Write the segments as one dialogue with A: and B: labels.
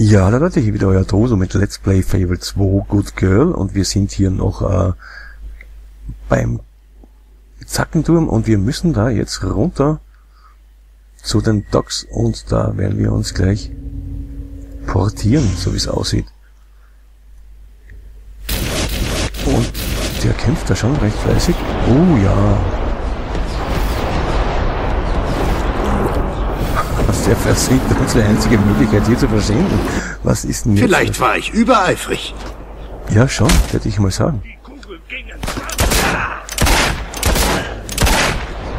A: Ja, da Leute, hier wieder euer Toso mit Let's Play Fable 2 Good Girl und wir sind hier noch äh, beim Zackenturm und wir müssen da jetzt runter zu den Docks und da werden wir uns gleich portieren, so wie es aussieht. Und der kämpft da schon recht fleißig. Oh ja. Der versinkt unsere einzige Möglichkeit hier zu verschenken. Was ist denn jetzt?
B: Vielleicht war ich übereifrig.
A: Ja, schon, würde ich mal sagen.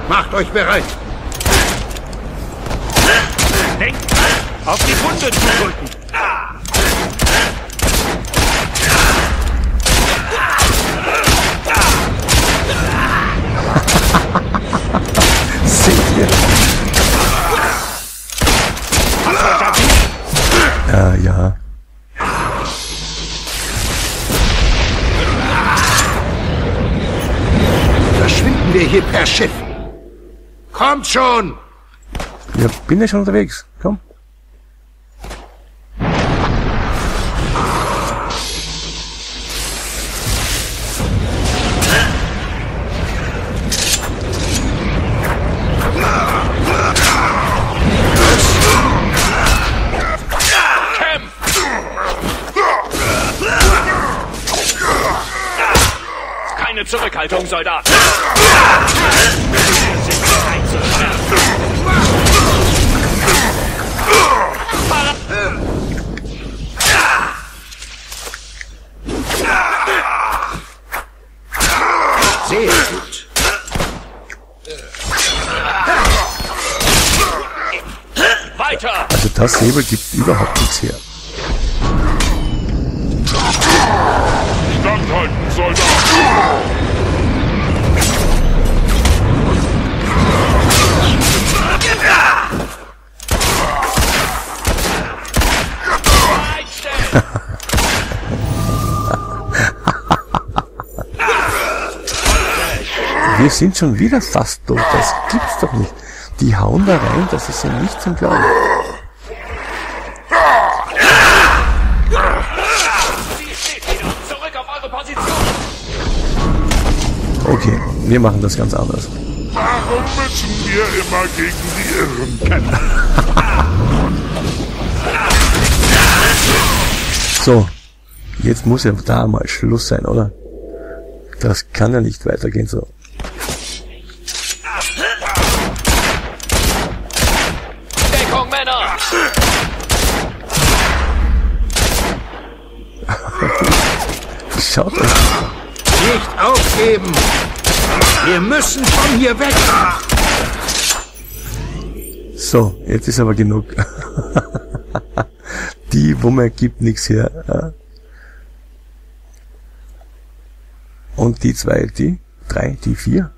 B: Macht euch bereit.
C: Denkt auf die Wunde zu drücken.
B: Hier per Schiff. Kommt schon!
A: Ja, bin ja schon unterwegs. Komm.
C: Keine Zurückhaltung, Soldat. Wir sind bereit zu sterben.
B: Sehr gut.
C: Weiter!
A: Also das Säbel gibt überhaupt nichts her.
D: Standhalten, Soldat!
A: Wir sind schon wieder fast tot. Das gibt's doch nicht. Die hauen da rein, das ist ja nicht zum Glauben. Okay, wir machen das ganz anders.
D: Warum müssen wir immer gegen die Irren kämpfen?
A: So, jetzt muss ja da mal Schluss sein, oder? Das kann ja nicht weitergehen so.
C: Deckung, Männer!
A: Schaut euch.
B: Nicht aufgeben. Wir müssen von hier weg.
A: So, jetzt ist aber genug. die Wumme gibt nichts her. Und die zwei, die drei, die vier.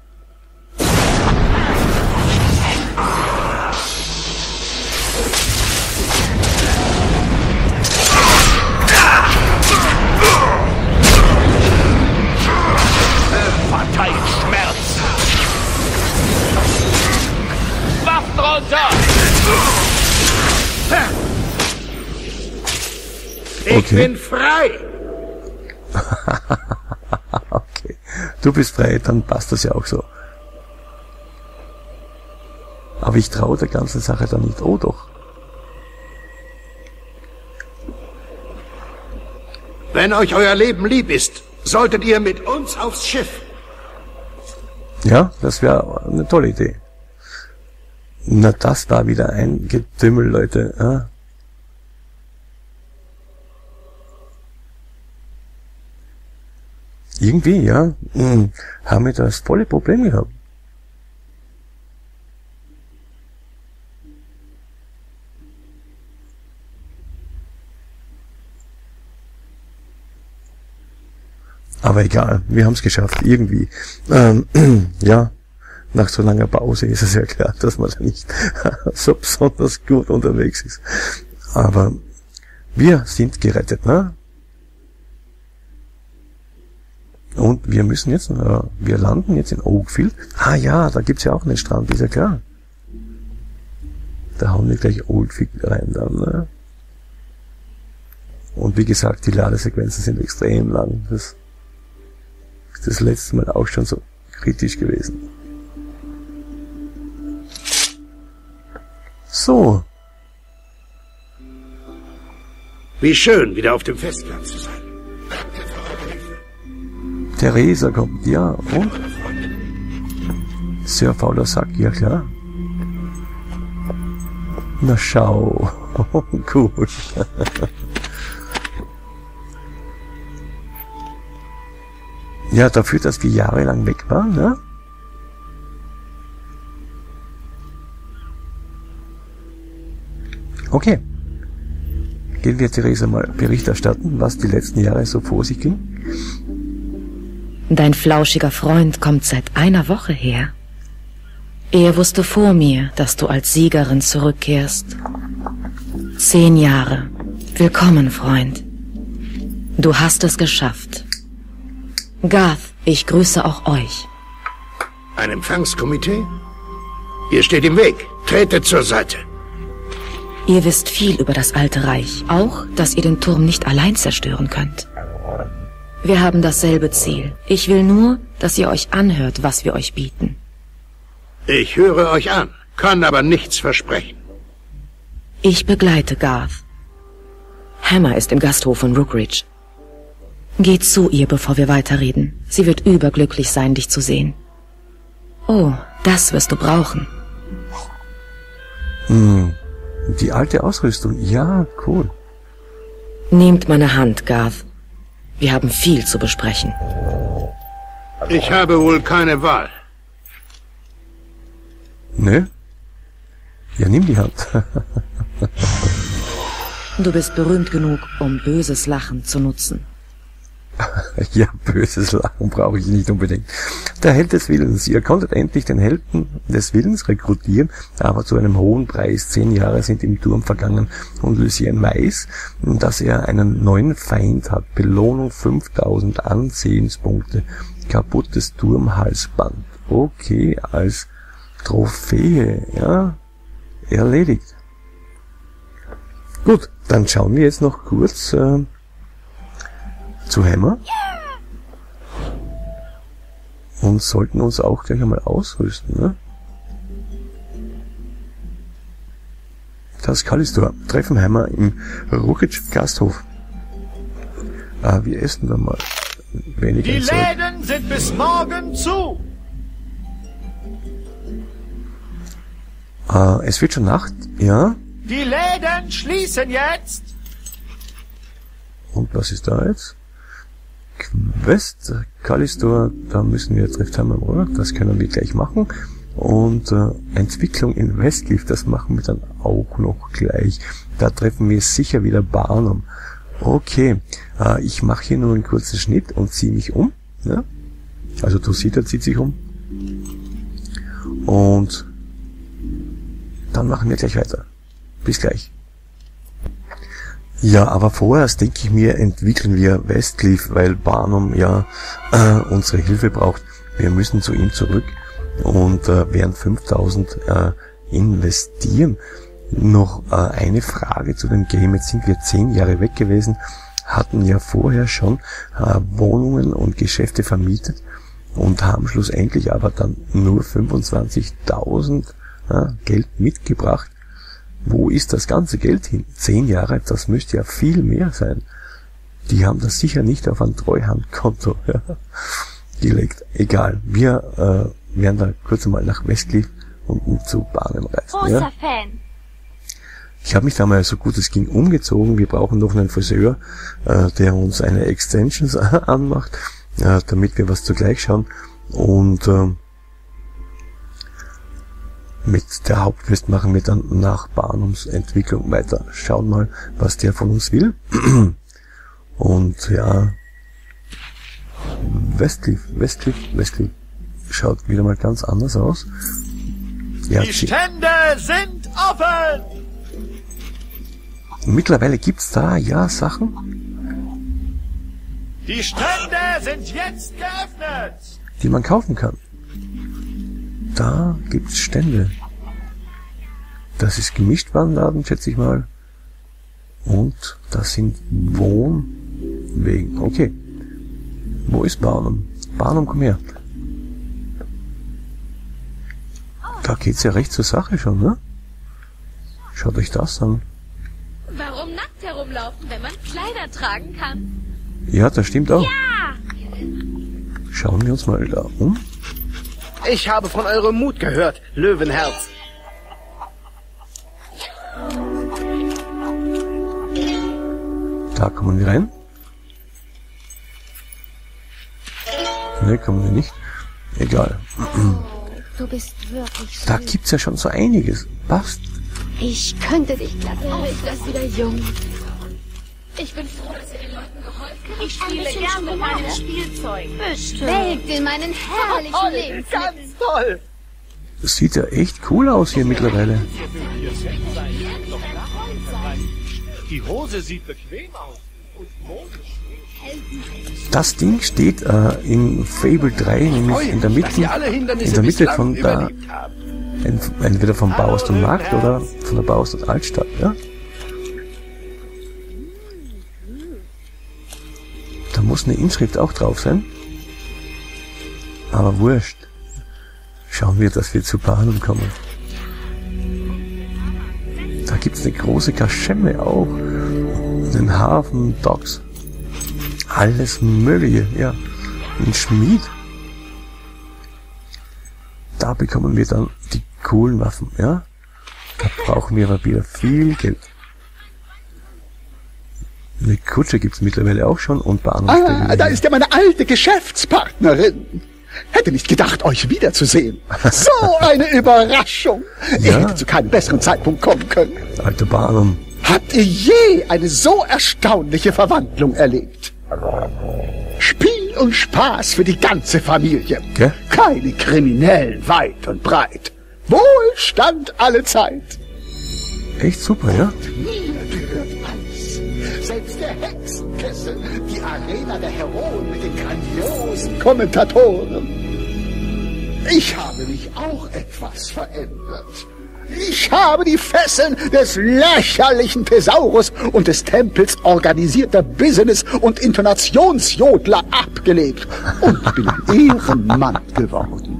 B: Ich
A: Okay.
B: bin frei.
A: Okay. Du bist frei, dann passt das ja auch so. Aber ich traue der ganzen Sache dann nicht. Oh doch.
B: Wenn euch euer Leben lieb ist, solltet ihr mit uns aufs Schiff.
A: Ja, das wäre eine tolle Idee. Na, das war wieder ein Getümmel, Leute. Ja. Irgendwie, ja, hm, haben wir das volle Problem gehabt. Aber egal, wir haben es geschafft, irgendwie. Ähm, ja, nach so langer Pause ist es ja klar, dass man da nicht so besonders gut unterwegs ist. Aber wir sind gerettet, ne? Und wir müssen jetzt, äh, wir landen jetzt in Oakfield. Ah ja, da gibt's ja auch einen Strand, ist ja klar. Da hauen wir gleich Oakfield rein dann, ne? Und wie gesagt, die Ladesequenzen sind extrem lang. Das ist das letzte Mal auch schon so kritisch gewesen. So,
B: Wie schön, wieder auf dem Festplatz zu sein.
A: Theresa kommt, ja, und? Sehr fauler Sack, ja klar. Na schau, cool. ja, dafür, dass wir jahrelang weg waren, ne? Okay. Gehen wir Theresa mal Bericht erstatten, was die letzten Jahre so vor sich ging.
E: Dein flauschiger Freund kommt seit einer Woche her. Er wusste vor mir, dass du als Siegerin zurückkehrst. Zehn Jahre. Willkommen, Freund. Du hast es geschafft. Garth, ich grüße auch euch.
B: Ein Empfangskomitee? Ihr steht im Weg. Tretet zur Seite.
E: Ihr wisst viel über das Alte Reich, auch, dass ihr den Turm nicht allein zerstören könnt. Wir haben dasselbe Ziel. Ich will nur, dass ihr euch anhört, was wir euch bieten.
B: Ich höre euch an, kann aber nichts versprechen.
E: Ich begleite Garth. Hammer ist im Gasthof von Rookridge. Geht zu ihr, bevor wir weiterreden. Sie wird überglücklich sein, dich zu sehen. Oh, das wirst du brauchen.
A: Hm, die alte Ausrüstung, ja, cool.
E: Nehmt meine Hand, Garth. Wir haben viel zu besprechen.
B: Ich habe wohl keine Wahl.
A: Ne? Ja, nimm die Hand.
E: Du bist berühmt genug, um böses Lachen zu nutzen.
A: ja, böses Lachen brauche ich nicht unbedingt. Der Held des Willens. Ihr konntet endlich den Helden des Willens rekrutieren, aber zu einem hohen Preis. Zehn Jahre sind im Turm vergangen und Lucien weiß, dass er einen neuen Feind hat. Belohnung 5000 Ansehenspunkte. Kaputtes Turmhalsband. Okay, als Trophäe, ja, erledigt. Gut, dann schauen wir jetzt noch kurz äh, zu Hammer. Und sollten uns auch gleich einmal ausrüsten, ne? Das Kalistor. Treffen Hammer im Rukic Gasthof. Ah, wir essen dann mal wenig
C: Die. Läden sind bis morgen zu.
A: Ah, es wird schon Nacht, ja.
C: Die Läden schließen jetzt.
A: Und was ist da jetzt? Quest, Kalistor, da müssen wir trifft Hammer, oder? Das können wir gleich machen. Und äh, Entwicklung in Westcliff, das machen wir dann auch noch gleich. Da treffen wir sicher wieder Barnum. Okay, äh, ich mache hier nur einen kurzen Schnitt und ziehe mich um. Ja? Also du siehst, er zieht sich um. Und dann machen wir gleich weiter. Bis gleich. Ja, aber vorerst denke ich mir, entwickeln wir Westcliff, weil Barnum ja äh, unsere Hilfe braucht. Wir müssen zu ihm zurück und äh, werden 5000 äh, investieren. Noch äh, eine Frage zu dem Game. Jetzt sind wir zehn Jahre weg gewesen, hatten ja vorher schon äh, Wohnungen und Geschäfte vermietet und haben schlussendlich aber dann nur 25.000 äh, Geld mitgebracht. Wo ist das ganze Geld hin? Zehn Jahre, das müsste ja viel mehr sein. Die haben das sicher nicht auf ein Treuhandkonto gelegt. Egal, wir äh, werden da kurz mal nach Westcliff und, zu Bahnen reisen.
F: Großer
A: Ja.
F: Fan.
A: Ich habe mich da mal so gut es ging umgezogen. Wir brauchen noch einen Friseur, äh, der uns eine Extensions anmacht, äh, damit wir was zugleich schauen. Und ähm, mit der Hauptquest machen wir dann nach Barnums Entwicklung weiter. Schauen mal, was der von uns will. Und ja, Westcliff, Westcliff, Westcliff schaut wieder mal ganz anders aus. Ja,
C: Die Stände sind offen.
A: mittlerweile gibt's da ja Sachen,
C: Die Stände sind jetzt geöffnet.
A: die man kaufen kann. Da gibt's Stände. Das ist Gemischtwarenladen, schätze ich mal. Und das sind Wohnwegen. Okay. Wo ist Barnum? Barnum, komm her. Da geht's ja recht zur Sache schon, ne? Schaut euch das an.
F: Warum nackt herumlaufen, wenn man Kleider tragen kann?
A: Ja, das stimmt auch.
F: Ja!
A: Schauen wir uns mal da um.
G: Ich habe von eurem Mut gehört, Löwenherz.
A: Da kommen wir rein. Ne, kommen wir nicht. Egal.
F: Du bist wirklich
A: Da gibt's ja schon so einiges. Passt.
F: Ich könnte dich glatt Oh, ist das wieder jung. Ich bin froh, dass ihr den Leuten geholfen habt. Ich spiele gern mit meinem Spielzeug. Bestimmt. Welkt in meinen herrlichen Lebensmitteln.
G: toll.
A: Das sieht ja echt cool aus hier mittlerweile.
C: Die Hose sieht bequem aus.
A: Das Ding steht äh, in Fable 3, nämlich in der Mitte, in der Mitte von da, entweder vom Bauhausstadt Markt oder von der Bauhausstadt Altstadt, ja? Muss eine Inschrift auch drauf sein. Aber wurscht. Schauen wir, dass wir zu Bahnen kommen. Da gibt's eine große Kaschemme auch. Den Hafen, Docks. Alles Mögliche, ja. Ein Schmied. Da bekommen wir dann die coolen Waffen, ja. Da brauchen wir aber wieder viel Geld. Eine Kutsche gibt's mittlerweile auch schon und Bahnhofsstelle.
H: Ah, da ist ja meine alte Geschäftspartnerin. Hätte nicht gedacht, euch wiederzusehen. So eine Überraschung. Ihr
A: Ja.
H: hättet zu keinem besseren Zeitpunkt kommen können.
A: Alter Bahnum.
H: Habt ihr je eine so erstaunliche Verwandlung erlebt? Spiel und Spaß für die ganze Familie.
A: Gell?
H: Keine Kriminellen weit und breit. Wohlstand alle Zeit.
A: Echt super, ja?
H: Selbst der Hexenkessel, die Arena der Heroen mit den grandiosen Kommentatoren. Ich habe mich auch etwas verändert. Ich habe die Fesseln des lächerlichen Thesaurus und des Tempels organisierter Business- und Intonationsjodler abgelegt und bin Ehrenmann geworden.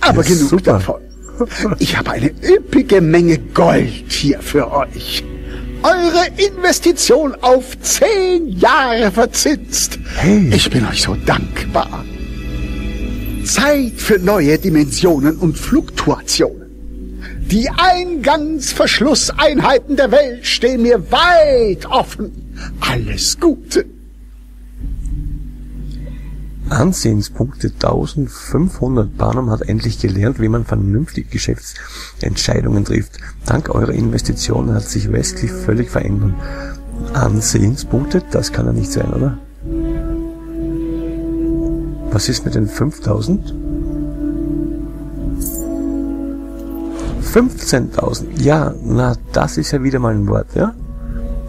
H: Aber genug
A: super.
H: davon. Ich habe eine üppige Menge Gold hier für euch. Eure Investition auf zehn Jahre verzinst.
A: Hey.
H: Ich bin euch so dankbar. Zeit für neue Dimensionen und Fluktuationen. Die Eingangsverschlusseinheiten der Welt stehen mir weit offen. Alles Gute.
A: Ansehenspunkte 1500. Barnum hat endlich gelernt, wie man vernünftige Geschäftsentscheidungen trifft. Dank eurer Investitionen hat sich Wesley völlig verändert. Ansehenspunkte? Das kann er nicht sein, oder? Was ist mit den 5000? 15.000. Ja, na, das ist ja wieder mal ein Wort, ja?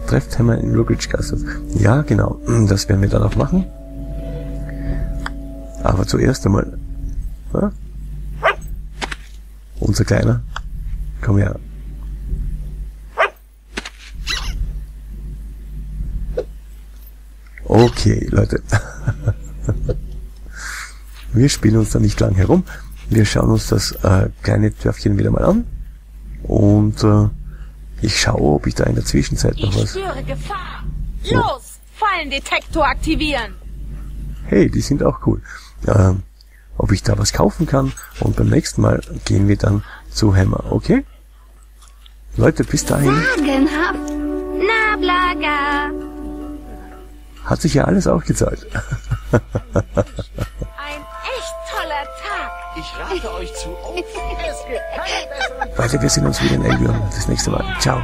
A: Trefftheimer in Rugridge-Gasse. Ja, genau. Das werden wir dann auch machen. Aber zuerst einmal. Ja? Unser Kleiner. Komm her. Okay, Leute. Wir spielen uns da nicht lang herum. Wir schauen uns das äh, kleine Dörfchen wieder mal an. Und äh, ich schaue, ob ich da in der Zwischenzeit noch
F: Ich
A: was...
F: spüre Gefahr. Los, Fallendetektor aktivieren.
A: Hey, die sind auch cool. Ähm, ob ich da was kaufen kann und beim nächsten Mal gehen wir dann zu Hammer, okay? Leute, bis dahin
F: Sagenhaft.
A: Hat sich ja alles ausgezahlt.
F: Ein echt toller Tag.
G: Ich rate euch zu. Es gibt keine besseren
A: Leute, wir sehen uns wieder in Albion das nächste Mal. Ciao.